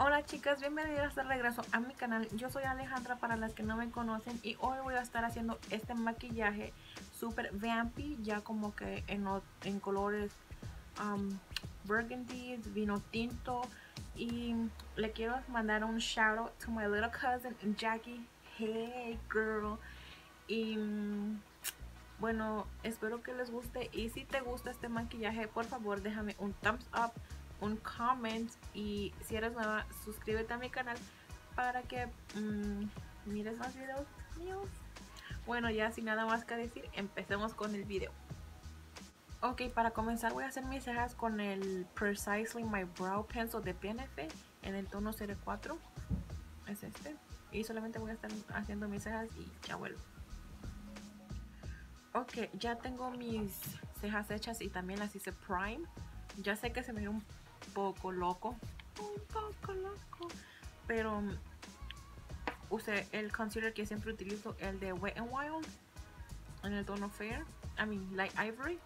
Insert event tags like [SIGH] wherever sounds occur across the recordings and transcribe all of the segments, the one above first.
Hola chicas, bienvenidas de regreso a mi canal. Yo soy Alejandra para las que no me conocen y hoy voy a estar haciendo este maquillaje super vampy, ya como que en, colores um, burgundy, vino tinto y le quiero mandar un shout out to my little cousin Jackie. Hey girl. Y mm, bueno, espero que les guste y si te gusta este maquillaje, por favor déjame un thumbs up un comment y si eres nueva suscríbete a mi canal para que mm, mires más videos míos. Bueno ya sin nada más que decir empecemos con el video. Ok para comenzar voy a hacer mis cejas con el Precisely My Brow Pencil de PNF en el tono 04 es este. Y solamente voy a estar haciendo mis cejas y ya vuelvo. Ok ya tengo mis cejas hechas y también las hice prime. Ya sé que se me dio un poco loco. Un poco loco. Pero mm, usé el concealer que siempre utilizo, el de Wet n Wild. En el tono Fair. I mean, Light Ivory.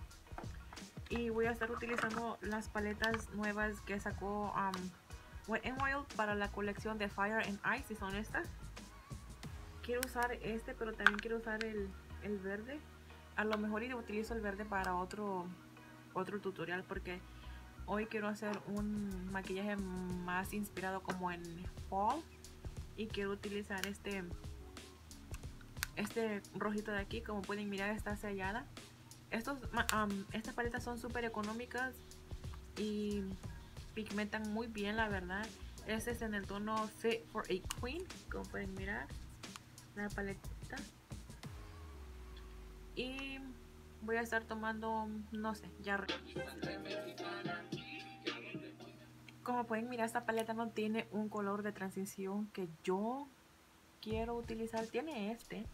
Y voy a estar utilizando las paletas nuevas que sacó um, Wet n Wild para la colección de Fire and Ice. Y son estas. Quiero usar este, pero también quiero usar el, el verde. A lo mejor utilizo el verde para otro, otro tutorial porque Hoy quiero hacer un maquillaje más inspirado como en fall y quiero utilizar este este rojito de aquí. Como pueden mirar está sellada. Estos estas paletas son súper económicas y pigmentan muy bien la verdad. Este es en el tono Fit for a Queen como pueden mirar. La paleta. Y voy a estar tomando no sé ya como pueden mirar, esta paleta no tiene un color de transición que yo quiero utilizar. Tiene este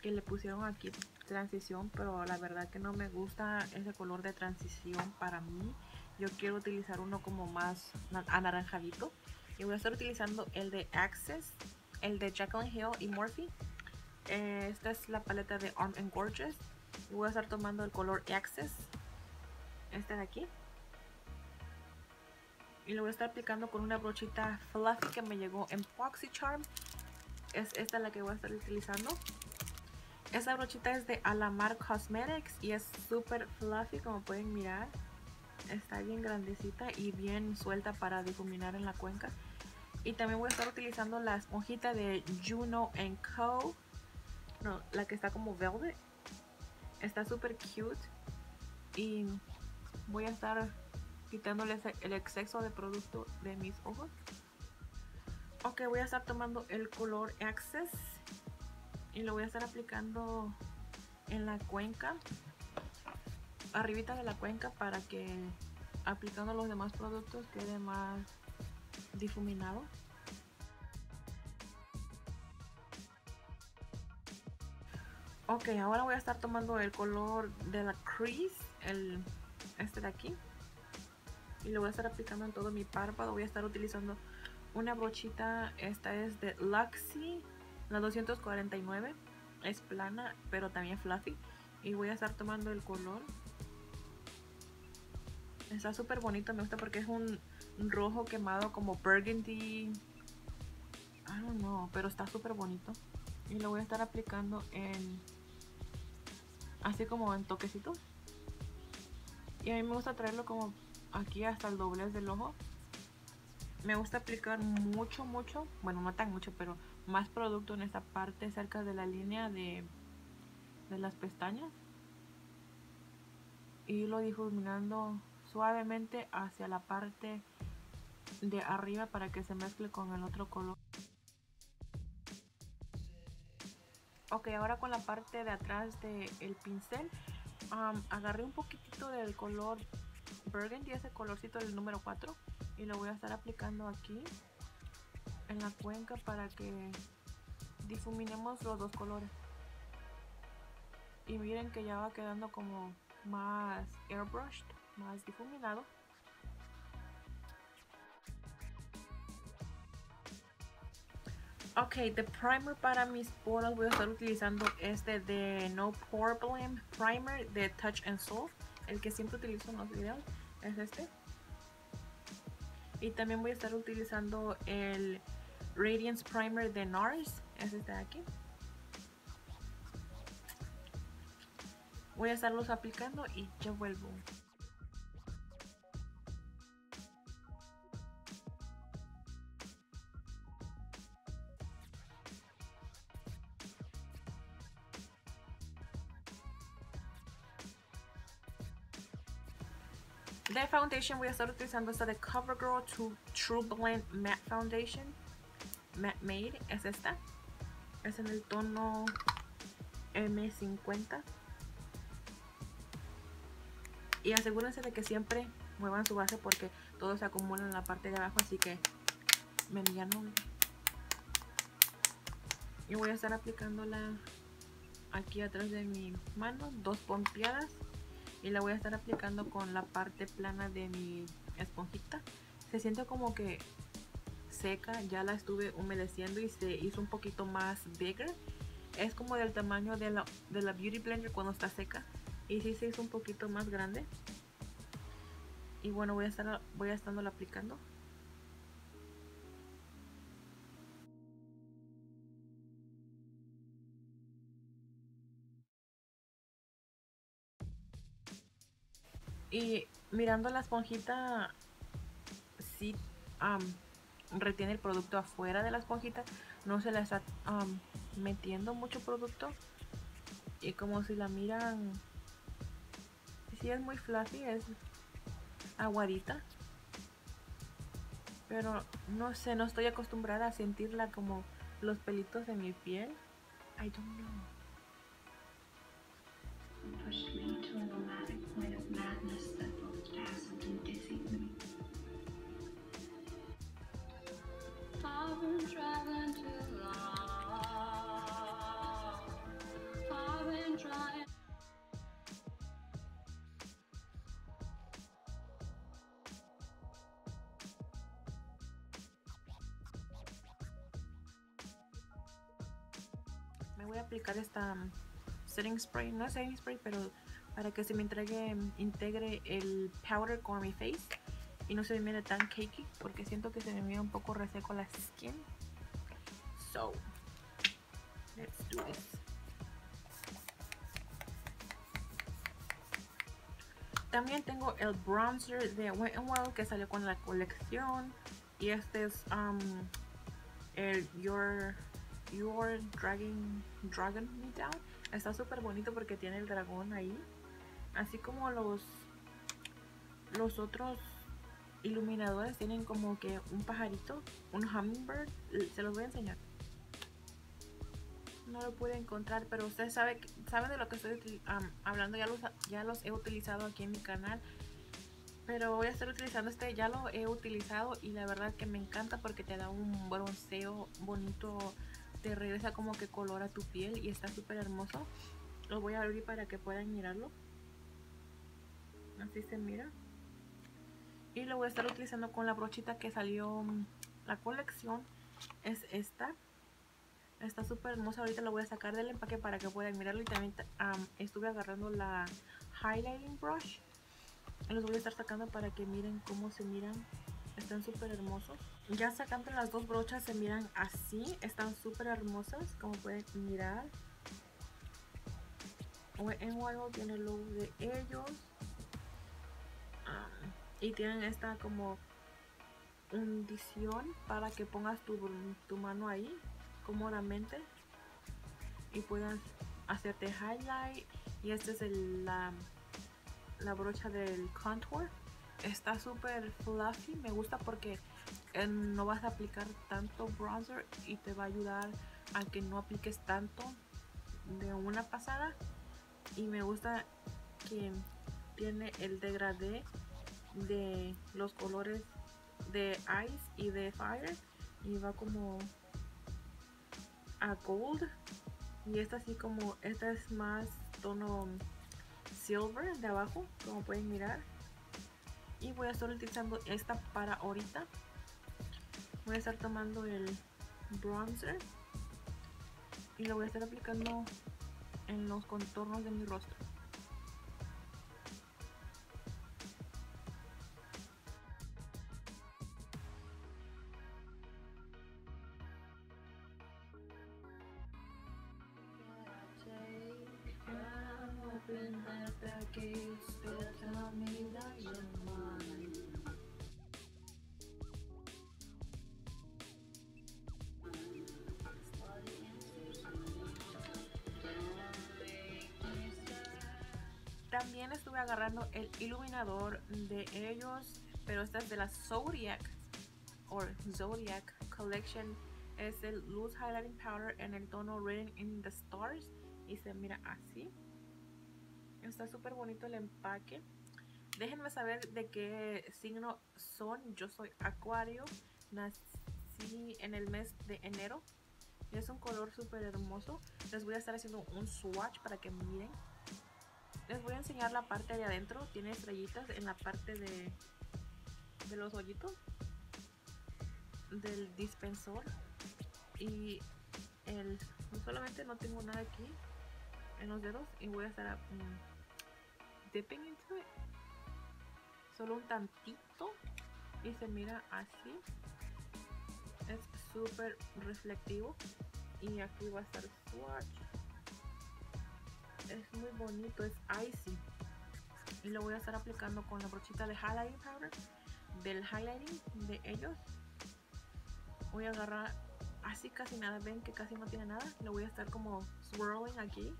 que le pusieron aquí transición, pero la verdad que no me gusta ese color de transición para mí. Yo quiero utilizar uno como más anaranjadito. Y voy a estar utilizando el de Access, el de Jacqueline Hill y Morphe. Eh, esta es la paleta de Arm and Gorgeous. Y voy a estar tomando el color Access. Este de aquí. Y lo voy a estar aplicando con una brochita fluffy que me llegó en Charm. Es esta la que voy a estar utilizando. Esta brochita es de Alamar Cosmetics y es súper fluffy como pueden mirar. Está bien grandecita y bien suelta para difuminar en la cuenca. Y también voy a estar utilizando la esponjita de Juno Co. No, la que está como velvet está súper cute y voy a estar quitándole el exceso de producto de mis ojos. Ok, voy a estar tomando el color Access y lo voy a estar aplicando en la cuenca, arribita de la cuenca para que aplicando los demás productos quede más difuminado. Ok, ahora voy a estar tomando el color de la crease, el, este de aquí y lo voy a estar aplicando en todo mi párpado. Voy a estar utilizando una brochita, esta es de Luxy, la 249. Es plana, pero también fluffy. Y voy a estar tomando el color. Está súper bonito, me gusta porque es un rojo quemado como burgundy. I don't know, pero está súper bonito. Y lo voy a estar aplicando en... Así como en toquecitos. Y a mí me gusta traerlo como aquí hasta el doblez del ojo. Me gusta aplicar mucho, mucho, bueno, no tan mucho, pero más producto en esta parte cerca de la línea de, de las pestañas. Y lo difuminando suavemente hacia la parte de arriba para que se mezcle con el otro color. Ok, ahora con la parte de atrás del pincel, agarré un poquitito del color burgundy, ese colorcito del número 4 y lo voy a estar aplicando aquí en la cuenca para que difuminemos los dos colores. Y miren que ya va quedando como más airbrushed, más difuminado Ok, de primer para mis poros voy a estar utilizando este de No Problem Primer de Touch and Soul el que siempre utilizo en los videos es este Y también voy a estar utilizando el Radiance Primer de NARS. Es este de aquí. Voy a estarlos aplicando y ya vuelvo. De foundation voy a estar utilizando esta de CoverGirl True Blend Matte Foundation. Matte Made es esta. Es en el tono M50. Y asegúrense de que siempre muevan su base porque todo se acumula en la parte de abajo. Así que me no. Y voy a estar aplicándola aquí atrás de mi mano. Dos pompeadas y la voy a estar aplicando con la parte plana de mi esponjita. Se siente como que seca ya la estuve humedeciendo y se hizo un poquito más bigger. Es como del tamaño de la, de la beauty blender cuando está seca. Y sí se hizo un poquito más grande. Y bueno voy a estar voy a estarlo aplicando Y mirando la esponjita, sí retiene el producto afuera de la esponjita. No se le está metiendo mucho producto. Y como si la miran, sí es muy fluffy, es aguadita. Pero no sé, no estoy acostumbrada a sentirla como los pelitos de mi piel. I don't know. Me voy a aplicar esta um, setting spray, no es setting spray, pero para que se me entregue, integre el powder con mi face y no se me mire tan cakey porque siento que se me mira un poco reseco la skin. So, let's do this. También tengo el bronzer de Wet n Wild que salió con la colección. Y este es um, el Your, Your Dragon, Dragon Me Down. Está súper bonito porque tiene el dragón ahí. Así como los, los otros iluminadores tienen como que un pajarito, un hummingbird. Se los voy a enseñar. No lo pude encontrar, pero ustedes saben, saben de lo que estoy hablando. Ya los, ya los he utilizado aquí en mi canal. Pero voy a estar utilizando este, ya lo he utilizado y la verdad que me encanta porque te da un bronceo bonito, te regresa como que color a tu piel y está súper hermoso. Lo voy a abrir para que puedan mirarlo. Así se mira. Y lo voy a estar utilizando con la brochita que salió mm, la colección. Es esta. Está súper hermosa. Ahorita lo voy a sacar del empaque para que puedan mirarlo. Y también estuve agarrando la highlighting brush. Los voy a estar sacando para que miren cómo se miran. Están súper hermosos. Ya sacando las dos brochas se miran así. Están súper hermosas como pueden mirar. En Wild tiene el logo de ellos y tienen esta como hundición para que pongas tu, mano ahí cómodamente y puedas hacerte highlight. Y esta es la, la brocha del contour. Está súper fluffy me gusta porque eh, no vas a aplicar tanto bronzer y te va a ayudar a que no apliques tanto de una pasada. Y me gusta que tiene el degradé de los colores de Ice y de Fire. Y va como a gold. Y esta así como esta es más tono silver de abajo como pueden mirar. Y voy a estar utilizando esta para ahorita. Voy a estar tomando el bronzer. Y lo voy a estar aplicando en los contornos de mi rostro También estuve agarrando el iluminador de ellos, pero esta es de la Zodiac o Zodiac Collection. Es el Loose Highlighting Powder en el tono Reading in the Stars y se mira así. Está súper bonito el empaque. Déjenme saber de qué signo son. Yo soy Acuario. Nací en el mes de enero. Es un color súper hermoso. Les voy a estar haciendo un swatch para que miren les voy a enseñar la parte de adentro. Tiene estrellitas en la parte de, de los hoyitos del dispensor. Y el, solamente no tengo nada aquí en los dedos y voy a estar um, dipping into it. Solo un tantito y se mira así. Es súper reflectivo y aquí va a estar swatch es muy bonito, es icy. Y lo voy a estar aplicando con la brochita de highlighting powder del highlighting de ellos. Voy a agarrar así casi nada, ven que casi no tiene nada. Lo voy a estar como swirling aquí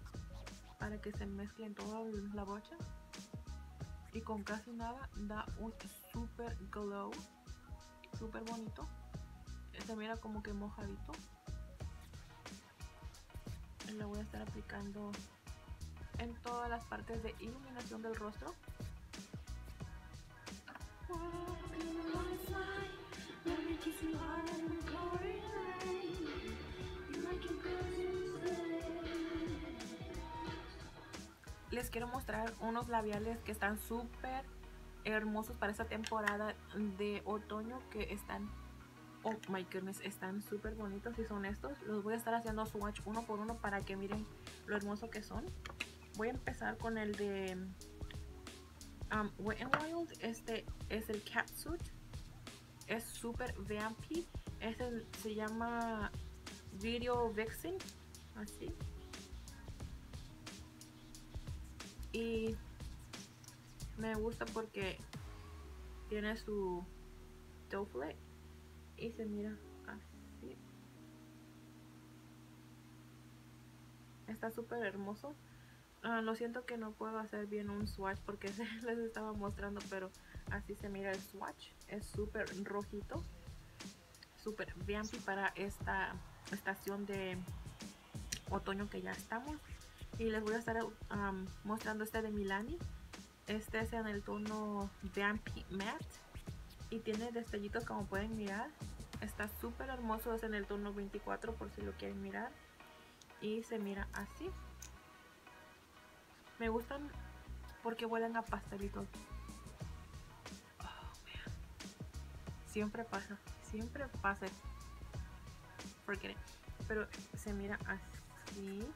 para que se mezcle en toda la brocha. Y con casi nada da un super glow, super bonito. Se mira como que mojadito. Lo voy a estar aplicando en todas las partes de iluminación del rostro. Les quiero mostrar unos labiales que están súper hermosos para esta temporada de otoño que están oh my goodness están súper bonitos y son estos los voy a estar haciendo swatch uno por uno para que miren lo hermoso que son voy a empezar con el de um, Wet n Wild. Este es el Catsuit. Es súper vampy. Este se llama Video Vixen. Así. Y me gusta porque tiene su doble y se mira así. Está súper hermoso. Ah, lo siento que no puedo hacer bien un swatch porque [LAUGHS] les estaba mostrando, pero así se mira el swatch. Es súper rojito, súper vampy para esta estación de otoño que ya estamos. Y les voy a estar mostrando este de Milani. Este es en el tono Vampy Matte y tiene destellitos como pueden mirar. Está súper hermoso, es en el tono 24 por si lo quieren mirar. Y se mira así. Me gustan porque huelen a pastelitos. Oh, Siempre pasa, siempre pasa. Porque, pero se mira así.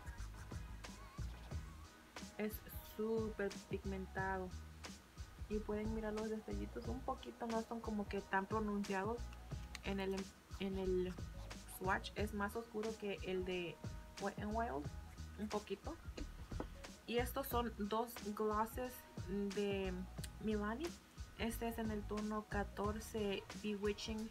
Es súper pigmentado. Y pueden mirar los detallitos un poquito, no son como que tan pronunciados en el, en el swatch. Es más oscuro que el de Wet n Wild, un poquito. Y estos son dos glosses de Milani. Este es en el tono 14 Bewitching.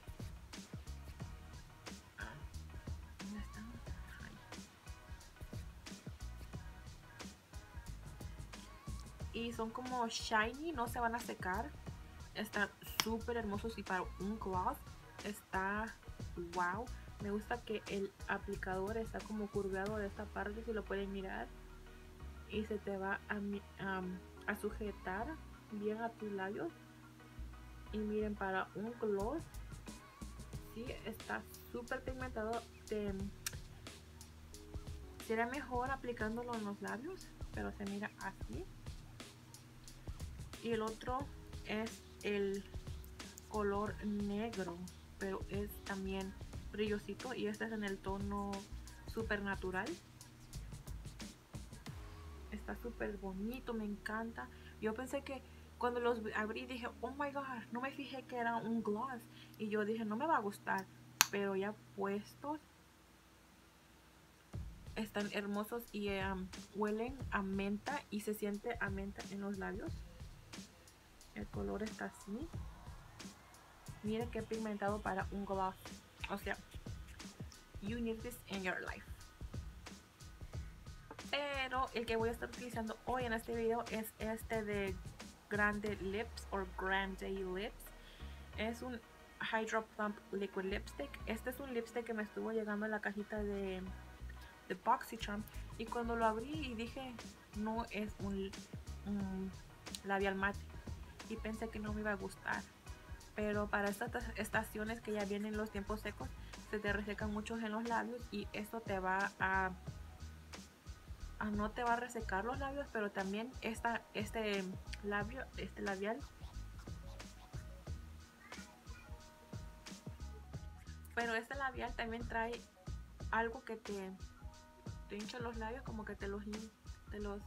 Y son como shiny, no se van a secar. Están súper hermosos y para un gloss está wow. Me gusta que el aplicador está como curvado de esta parte, si lo pueden mirar y se te va a, sujetar bien a tus labios. Y miren para un gloss si está súper pigmentado. Te, será mejor aplicándolo en los labios pero se mira así. Y el otro es el color negro pero es también brillosito y este es en el tono super natural está súper bonito, me encanta. Yo pensé que cuando los abrí dije, oh my god, no me fijé que era un gloss. Y yo dije, no me va a gustar. Pero ya puestos, están hermosos y huelen a menta y se siente a menta en los labios. El color está así. Miren qué pigmentado para un gloss. O sea, you need this in your life. Pero el que voy a estar utilizando hoy en este video es este de Grande Lips o Grande Lips. Es un Hydro Plump Liquid Lipstick. Este es un lipstick que me estuvo llegando en la cajita de, de BoxyCharm. Y cuando lo abrí y dije, no es un, labial mate. Y pensé que no me iba a gustar. Pero para estas estaciones que ya vienen los tiempos secos, se te resecan muchos en los labios y esto te va a no te va a resecar los labios, pero también esta, este labio, este labial Pero este labial también trae algo que te, te hincha los labios, como que te los, te los,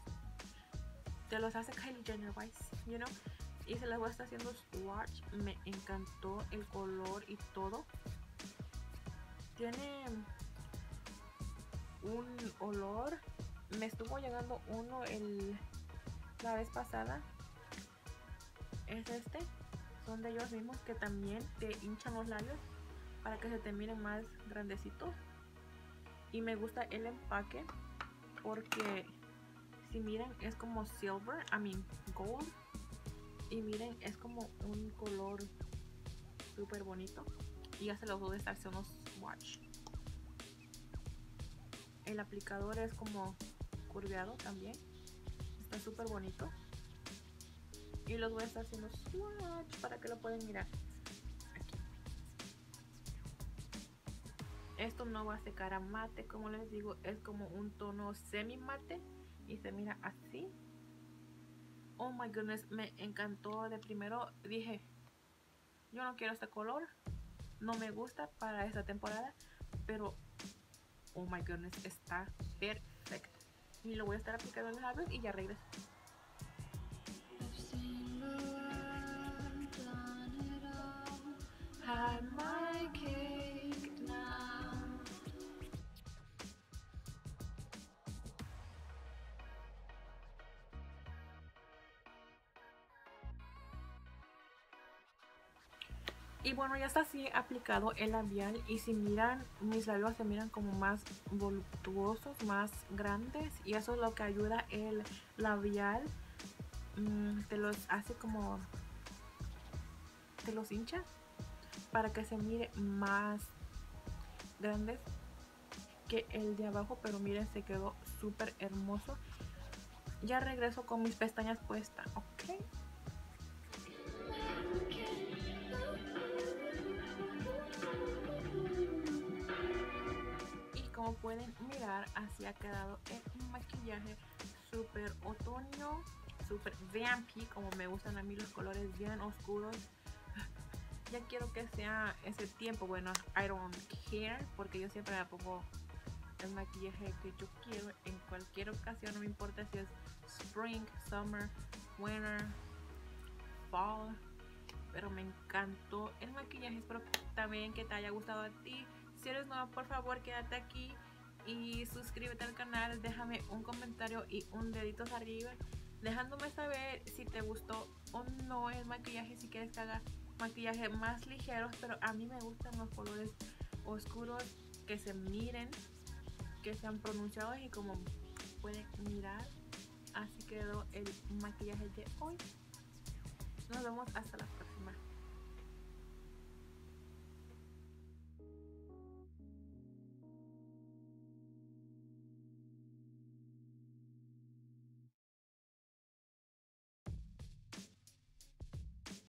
te los hace Kylie Jenner wise, you know? Y se les voy a estar haciendo swatch. Me encantó el color y todo. Tiene un olor. Me estuvo llegando uno el, la vez pasada. Es este. Son de ellos mismos que también te hinchan los labios para que se te miren más grandecitos y me gusta el empaque porque si miren es como silver, I mean gold y miren es como un color súper bonito y ya se los voy a estar haciendo swatch el aplicador es como curveado también está súper bonito y los voy a estar haciendo swatch para que lo puedan mirar Esto no va a secar a mate, como les digo, es como un tono semi mate y se mira así. Oh my goodness, me encantó. De primero dije, yo no quiero este color, no me gusta para esta temporada, pero oh my goodness, está perfecto. Y lo voy a estar aplicando en los labios y ya regreso. Y bueno, ya está así aplicado el labial. Y si miran, mis labios se miran como más voluptuosos, más grandes. Y eso es lo que ayuda el labial. Mm, te los hace como... Te los hincha. Para que se mire más grandes que el de abajo. Pero miren, se quedó súper hermoso. Ya regreso con mis pestañas puestas, ¿ok? Como pueden mirar así ha quedado el maquillaje súper otoño súper vampy como me gustan a mí los colores bien oscuros. [LAUGHS] Ya quiero que sea ese tiempo bueno I don't care porque yo siempre me pongo el maquillaje que yo quiero en cualquier ocasión no me importa si es spring, summer, winter, fall pero me encantó el maquillaje. Espero también que te haya gustado a ti si eres nuevo, por favor, quédate aquí y suscríbete al canal. Déjame un comentario y un dedito arriba. Dejándome saber si te gustó o no el maquillaje. Si quieres que haga maquillaje más ligeros. Pero a mí me gustan los colores oscuros que se miren, que sean pronunciados y como pueden mirar. Así quedó el maquillaje de hoy. Nos vemos hasta la próxima.